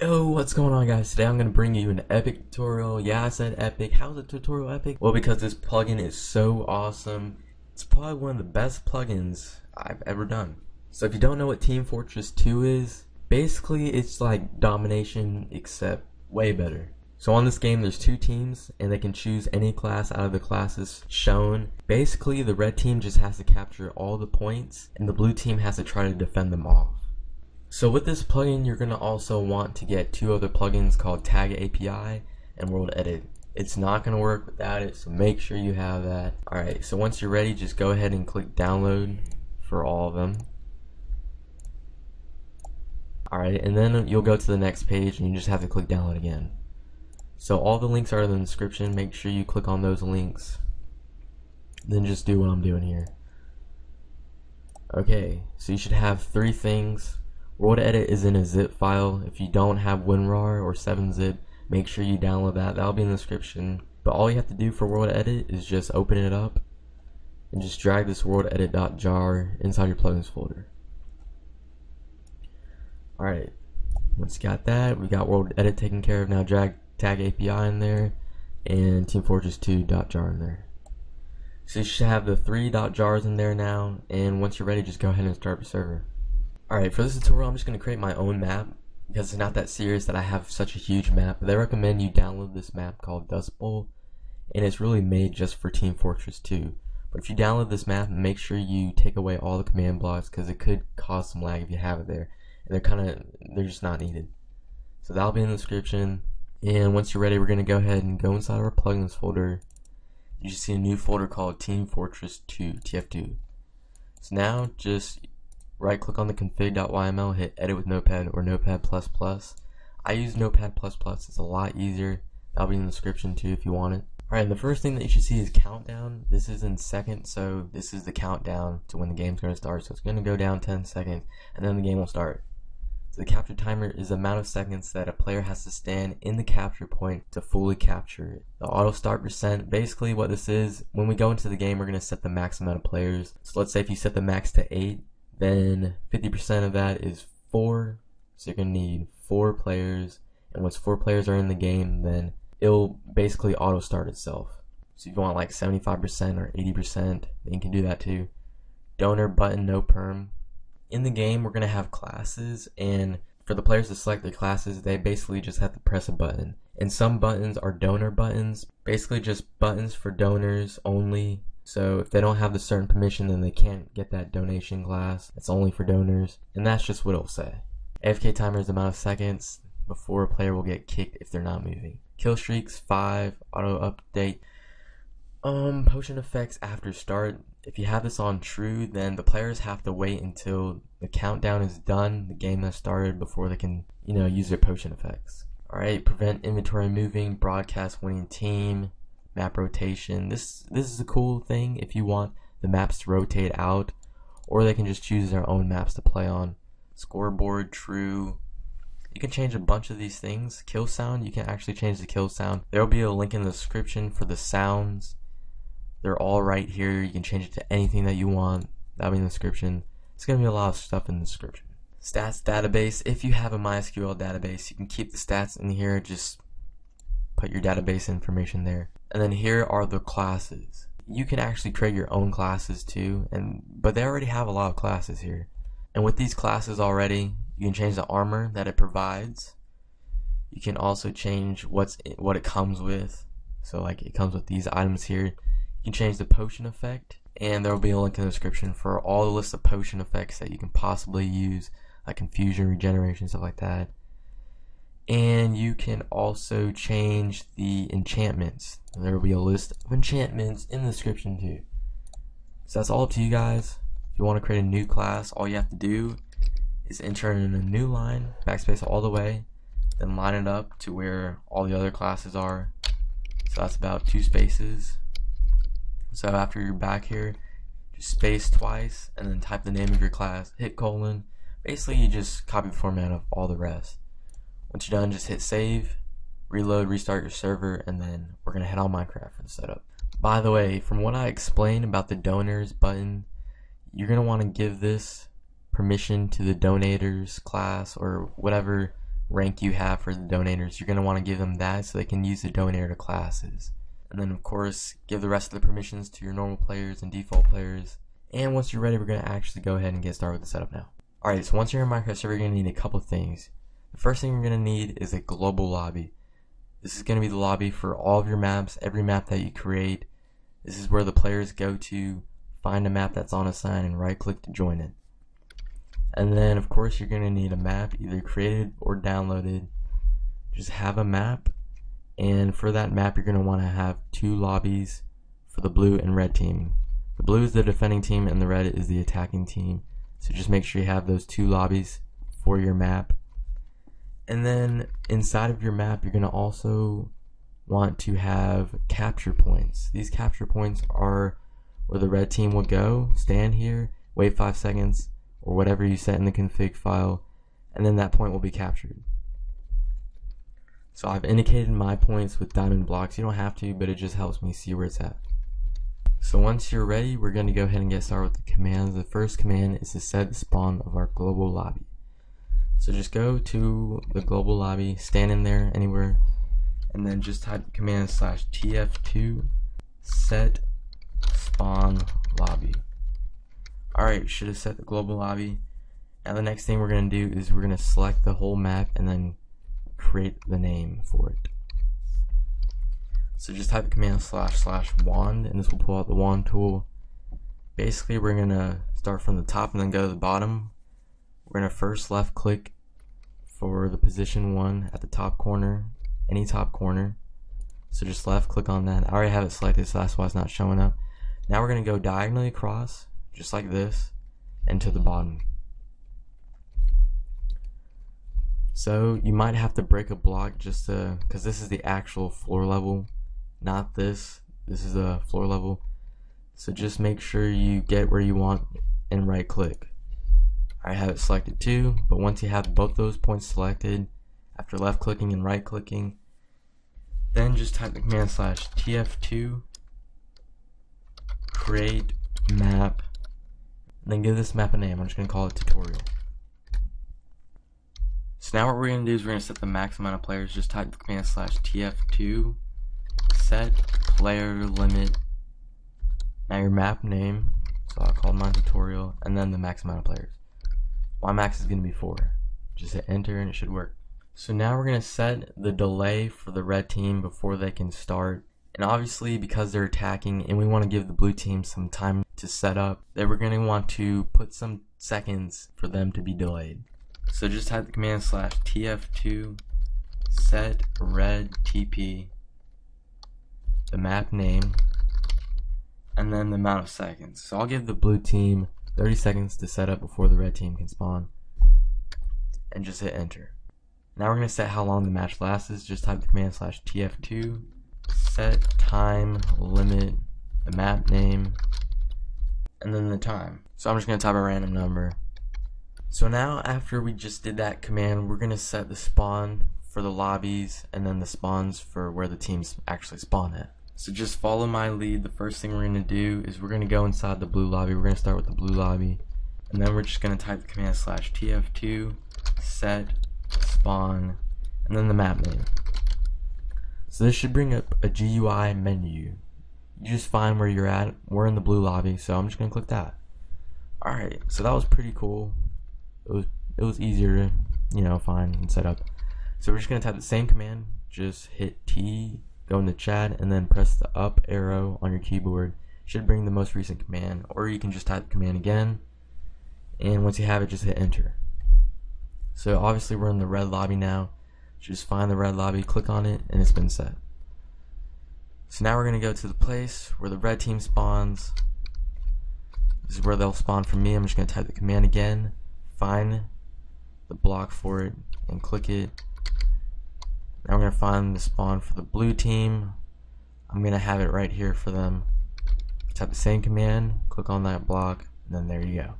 Yo, what's going on guys? Today I'm going to bring you an epic tutorial. Yeah, I said epic. How is a tutorial epic? Well, because this plugin is so awesome. It's probably one of the best plugins I've ever done. So if you don't know what Team Fortress 2 is, basically it's like domination except way better. So on this game there's two teams and they can choose any class out of the classes shown. Basically the red team just has to capture all the points and the blue team has to try to defend them off. So with this plugin, you're going to also want to get two other plugins called Tag API and World Edit. It's not going to work without it, so make sure you have that. Alright, so once you're ready, just go ahead and click download for all of them. Alright, and then you'll go to the next page and you just have to click download again. So all the links are in the description, make sure you click on those links. Then just do what I'm doing here. Okay, so you should have three things World Edit is in a zip file. If you don't have WinRAR or 7-zip, make sure you download that. That'll be in the description. But all you have to do for World Edit is just open it up and just drag this worldedit.jar inside your plugins folder. Alright, once you got that, we got World Edit taken care of. Now drag Tag API in there and Team Fortress 2.jar in there. So you should have the three jars in there now, and once you're ready, just go ahead and start your server. Alright, for this tutorial I'm just going to create my own map because it's not that serious that I have such a huge map. They recommend you download this map called Dust Bowl and it's really made just for Team Fortress 2. But if you download this map, make sure you take away all the command blocks because it could cause some lag if you have it there. And they're kind of, they're just not needed. So that'll be in the description. And once you're ready, we're going to go ahead and go inside our plugins folder. You should see a new folder called Team Fortress 2, TF2. So now just right click on the config.yml, hit edit with notepad or notepad++. I use notepad++, it's a lot easier. That'll be in the description too if you want it. Alright, and the first thing that you should see is countdown. This is in seconds, so this is the countdown to when the game's going to start. So it's going to go down 10 seconds, and then the game will start. The capture timer is the amount of seconds that a player has to stand in the capture point to fully capture it. The auto start percent, basically what this is, when we go into the game, we're going to set the max amount of players. So let's say if you set the max to 8, then 50% of that is 4. So you're going to need 4 players. And once 4 players are in the game, then it'll basically auto start itself. So if you want like 75% or 80%, then you can do that too. Donor button, no perm. In the game, we're going to have classes, and for the players to select their classes, they basically just have to press a button. And some buttons are donor buttons, basically just buttons for donors only so if they don't have the certain permission, then they can't get that donation class. It's only for donors. And that's just what it'll say. AFK timer is the amount of seconds before a player will get kicked if they're not moving. Kill streaks, 5, auto update. Um, potion effects after start. If you have this on true, then the players have to wait until the countdown is done, the game has started before they can, you know, use their potion effects. Alright, prevent inventory moving, broadcast winning team, map rotation. This this is a cool thing if you want the maps to rotate out, or they can just choose their own maps to play on. Scoreboard, true. You can change a bunch of these things. Kill sound, you can actually change the kill sound. There will be a link in the description for the sounds. They're all right here. You can change it to anything that you want. That'll be in the description. It's going to be a lot of stuff in the description. Stats database. If you have a MySQL database, you can keep the stats in here. Just put your database information there. And then here are the classes. You can actually create your own classes too, and but they already have a lot of classes here. And with these classes already, you can change the armor that it provides. You can also change what's what it comes with. So like it comes with these items here. Can change the potion effect, and there will be a link in the description for all the list of potion effects that you can possibly use, like confusion, regeneration, stuff like that and you can also change the enchantments. There will be a list of enchantments in the description too. So that's all up to you guys. If you want to create a new class, all you have to do is enter in a new line, backspace all the way, then line it up to where all the other classes are. So that's about two spaces. So after you're back here, just space twice and then type the name of your class, hit colon. Basically you just copy format of all the rest. Once you're done, just hit save, reload, restart your server, and then we're going to head on Minecraft for the setup. By the way, from what I explained about the donors button, you're going to want to give this permission to the donators class or whatever rank you have for the donators. You're going to want to give them that so they can use the donator classes. And then, of course, give the rest of the permissions to your normal players and default players. And once you're ready, we're going to actually go ahead and get started with the setup now. Alright, so once you're in Minecraft server, you're going to need a couple things. The first thing you're going to need is a global lobby. This is going to be the lobby for all of your maps, every map that you create. This is where the players go to find a map that's on a sign and right click to join it. And then of course you're going to need a map either created or downloaded. Just have a map and for that map you're going to want to have two lobbies for the blue and red team. The blue is the defending team and the red is the attacking team. So just make sure you have those two lobbies for your map and then inside of your map, you're going to also want to have capture points. These capture points are where the red team will go, stand here, wait 5 seconds, or whatever you set in the config file, and then that point will be captured. So I've indicated my points with diamond blocks. You don't have to, but it just helps me see where it's at. So once you're ready, we're going to go ahead and get started with the commands. The first command is to set the spawn of our global lobby. So just go to the global lobby, stand in there anywhere, and then just type command slash tf2 set spawn lobby. Alright, should have set the global lobby. Now the next thing we're going to do is we're going to select the whole map and then create the name for it. So just type command slash slash wand and this will pull out the wand tool. Basically we're to start from the top and then go to the bottom we're to first left click for the position one at the top corner, any top corner. So just left click on that. I already have it selected, so that's why it's not showing up. Now we're to go diagonally across, just like this, and to the bottom. So you might have to break a block just to, because this is the actual floor level, not this. This is a floor level. So just make sure you get where you want and right click. I have it selected too, but once you have both those points selected, after left clicking and right clicking, then just type the command slash tf2 create map and then give this map a name. I'm just going to call it tutorial. So now what we're going to do is we're going to set the max amount of players. Just type the command slash tf2 set player limit. Now your map name, so I'll call mine tutorial, and then the max amount of players My max is going to be 4. Just hit enter and it should work. So now we're going to set the delay for the red team before they can start. And obviously because they're attacking and we want to give the blue team some time to set up, that we're going to want to put some seconds for them to be delayed. So just type the command slash tf2 set red tp the map name and then the amount of seconds. So I'll give the blue team 30 seconds to set up before the red team can spawn. And just hit enter. Now we're going to set how long the match lasts. Just type the command slash tf2 set time limit the map name and then the time. So I'm just going to type a random number. So now after we just did that command, we're going to set the spawn for the lobbies and then the spawns for where the teams actually spawn at. So just follow my lead. The first thing we're going to do is we're going to go inside the blue lobby. We're going to start with the blue lobby. And then we're just going to type the command slash tf2 set spawn and then the map name. So this should bring up a GUI menu. You just find where you're at. We're in the blue lobby, so I'm just going to click that. Alright, so that was pretty cool. It was it was easier to, you know, find and set up. So we're just going to type the same command. Just hit T go into chat and then press the up arrow on your keyboard. Should bring the most recent command or you can just type the command again. And once you have it just hit enter. So obviously we're in the red lobby now. Just find the red lobby click on it and it's been set. So now we're gonna go to the place where the red team spawns. This is where they'll spawn for me. I'm just gonna type the command again find the block for it and click it now we're going to find the spawn for the blue team. I'm going to have it right here for them. Type the same command, click on that block, and then there you go.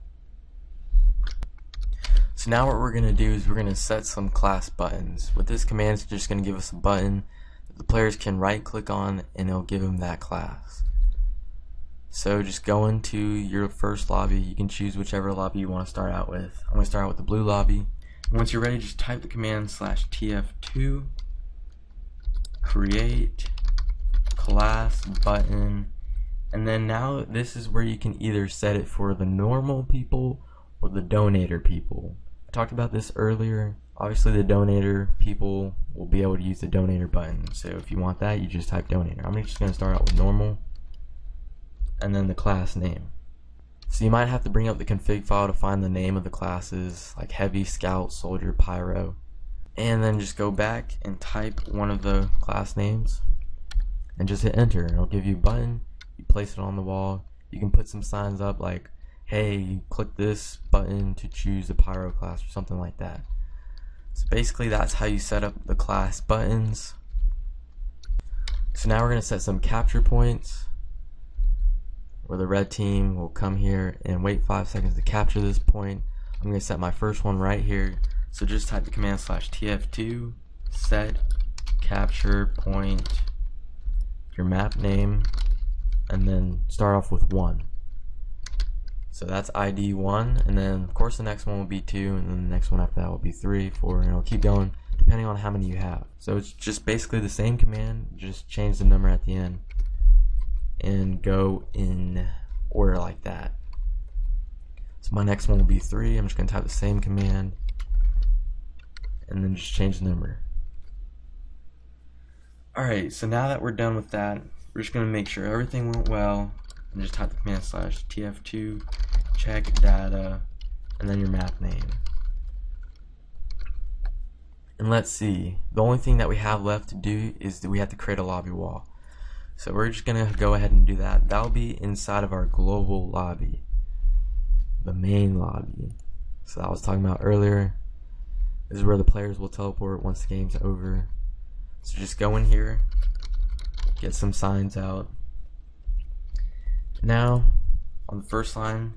So now what we're going to do is we're going to set some class buttons. With this command, it's just going to give us a button that the players can right click on and it'll give them that class. So just go into your first lobby. You can choose whichever lobby you want to start out with. I'm going to start out with the blue lobby. Once you're ready, just type the command slash tf2 create class button and then now this is where you can either set it for the normal people or the donator people. I talked about this earlier. Obviously the donator people will be able to use the donator button. So if you want that, you just type donator. I'm just going to start out with normal and then the class name. So you might have to bring up the config file to find the name of the classes like heavy, scout, soldier, pyro. And then just go back and type one of the class names and just hit enter. It'll give you a button you place it on the wall. You can put some signs up like, hey, click this button to choose the pyro class or something like that. So basically that's how you set up the class buttons. So now we're going to set some capture points where the red team will come here and wait 5 seconds to capture this point. I'm to set my first one right here. So just type the command slash tf2 set capture point your map name and then start off with 1. So that's ID 1, and then of course the next one will be 2, and then the next one after that will be 3, 4, and it'll keep going depending on how many you have. So it's just basically the same command, just change the number at the end and go in order like that. So my next one will be 3, I'm just going to type the same command and then just change the number. Alright, so now that we're done with that, we're just going to make sure everything went well and just type the command slash tf2 check data and then your map name. And let's see, the only thing that we have left to do is that we have to create a lobby wall. So we're just to go ahead and do that. That'll be inside of our global lobby, the main lobby. So I was talking about earlier. This is where the players will teleport once the game's over. So just go in here, get some signs out. Now, on the first line,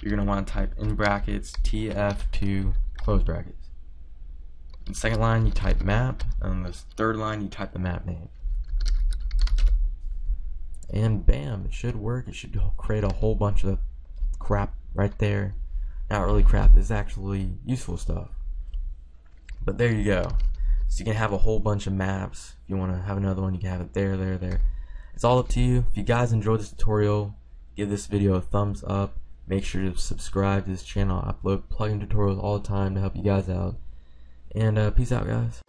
you're to want to type in brackets TF2 close brackets. In second line, you type map, and on the third line, you type the map name. And bam, it should work. It should create a whole bunch of crap right there. Not really crap, it's actually useful stuff. But there you go. So you can have a whole bunch of maps. If you want to have another one, you can have it there, there, there. It's all up to you. If you guys enjoyed this tutorial, give this video a thumbs up. Make sure to subscribe to this channel. I upload plugin tutorials all the time to help you guys out. And uh, peace out, guys.